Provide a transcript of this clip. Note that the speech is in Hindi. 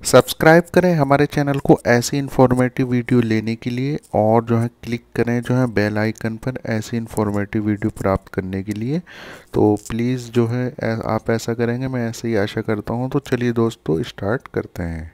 सब्सक्राइब करें हमारे चैनल को ऐसी इन्फॉर्मेटिव वीडियो लेने के लिए और जो है क्लिक करें जो है बेल आइकन पर ऐसी इन्फॉर्मेटिव वीडियो प्राप्त करने के लिए। तो प्लीज़ जो है आप ऐसा करेंगे, मैं ऐसे ही आशा करता हूँ। तो चलिए दोस्तों स्टार्ट करते हैं।